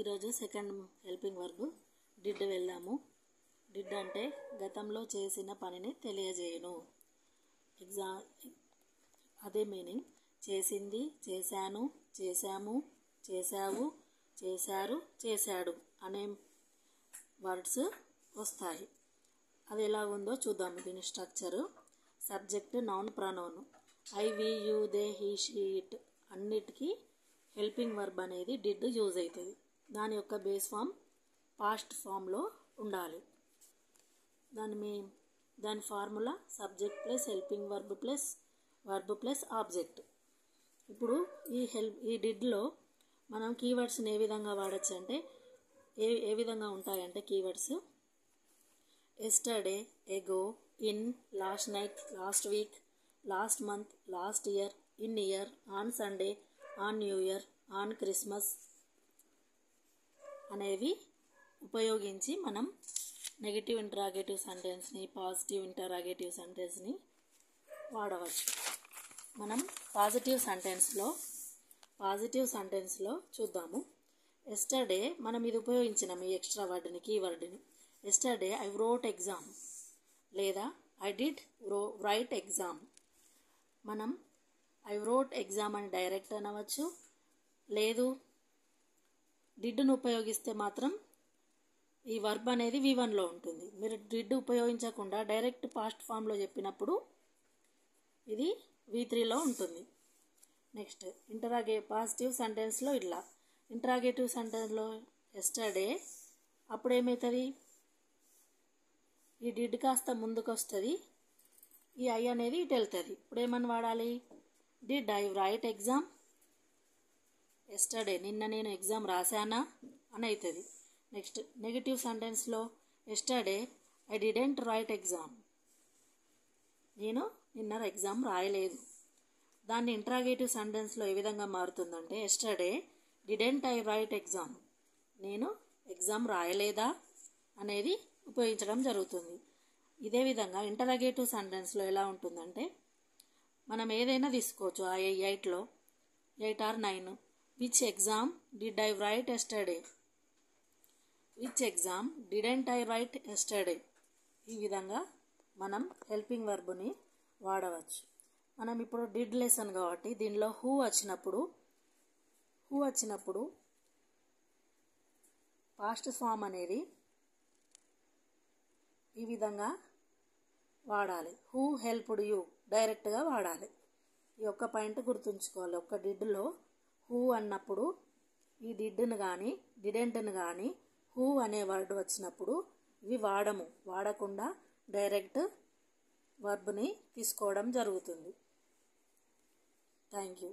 ఈరోజు second helping verb did వెళ్ళాము. Did అంటే గతంలో చేసిన పనిని తెలియజేయను. ఎగ్జా అదే మీనింగ్ చేసింది చేశాను చేశాము చేశావు చేశారు చేశాడు అనే వర్డ్స్ వస్తాయి. అది ఎలా ఉందో చూద్దాం దీని structure subject noun pronoun I we you they he she it అన్నిటికీ హెల్పింగ్ వర్బ్ అనేది డిడ్ యూజ్ అవుతుంది. దాని యొక్క బేస్ ఫామ్ పాస్ట్ ఫామ్లో ఉండాలి. దాని మీ దాని formula subject plus helping verb plus verb plus object. ఇప్పుడు ఈ హెల్ప్ ఈ డిడ్లో మనం కీవర్డ్స్ని ఏ విధంగా వాడచ్చు అంటే ఏ ఏ విధంగా ఉంటాయంటే keywords yesterday ago in last night last week last month last year in year on Sunday on new year on Christmas అనేవి ఉపయోగించి మనం నెగిటివ్ ఇంటరాగేటివ్ సెంటెన్స్ని పాజిటివ్ ఇంటరాగేటివ్ సెంటెన్స్ని వాడవచ్చు. మనం పాజిటివ్ సెంటెన్స్లో పాజిటివ్ సెంటెన్స్లో చూద్దాము. ఎస్టర్డే మనం ఇది ఉపయోగించినాం ఈ ఎక్స్ట్రా వర్డ్ని కీ వర్డ్ని ఎస్టర్డే ఐ రోట్ ఎగ్జామ్ లేదా ఐ డిడ్ రో రైట్ ఎగ్జామ్ మనం ఐ రోట్ ఎగ్జామ్ అని డైరెక్ట్ అనవచ్చు. లేదు డిడ్ను ఉపయోగిస్తే మాత్రం ఈ వర్బ్ అనేది వి వన్లో ఉంటుంది. మీరు డిడ్ ఉపయోగించకుండా డైరెక్ట్ పాస్ట్ ఫామ్లో చెప్పినప్పుడు ఇది వి త్రీలో ఉంటుంది. నెక్స్ట్ ఇంటరాగే పాజిటివ్ సెంటెన్స్లో ఇట్లా. ఇంటరాగేటివ్ సెంటెన్స్లో ఎస్టర్డే అప్పుడు ఏమవుతుంది ఈ డిడ్ కాస్త ముందుకు వస్తుంది ఈ ఐ అనేది ఇటు వెళ్తుంది. ఇప్పుడు ఏమని వాడాలి? Did I write exam yesterday నిన్న నేను ఎగ్జామ్ రాశానా? అని అవుతుంది next negative సెంటెన్స్లో yesterday I didn't write exam నేను నిన్న ఎగ్జామ్ రాయలేదు. దాన్ని ఇంట్రాగేటివ్ సెంటెన్స్లో ఏ విధంగా మారుతుందంటే yesterday didn't I write exam నేను ఎగ్జామ్ రాయలేదా? అనేది ఉపయోగించడం జరుగుతుంది. ఇదే విధంగా ఇంటరాగేటివ్ సెంటెన్స్లో ఎలా ఉంటుందంటే మనం ఏదైనా తీసుకోవచ్చు. ఆ ఎయిట్లో eight or nine which exam did I write yesterday which exam didn't I write yesterday ఈ విధంగా మనం హెల్పింగ్ వర్బుని వాడవచ్చు. మనం ఇప్పుడు డిడ్ లెసన్ కాబట్టి దీనిలో హూ వచ్చినప్పుడు హూ వచ్చినప్పుడు పాస్ట్ ఫామ్ అనేది ఈ విధంగా వాడాలి. హూ హెల్ప్డ్ యూ డైరెక్ట్గా వాడాలి. ఈ ఒక్క పాయింట్ గుర్తుంచుకోవాలి. ఒక్క డిడ్లో హూ అన్నప్పుడు ఈ డిడ్ను కానీ డిడెంట్ను కానీ హూ అనే వర్డ్ వచ్చినప్పుడు ఇవి వాడము. వాడకుండా డైరెక్ట్ వర్బ్ని తీసుకోవడం జరుగుతుంది. Thank you.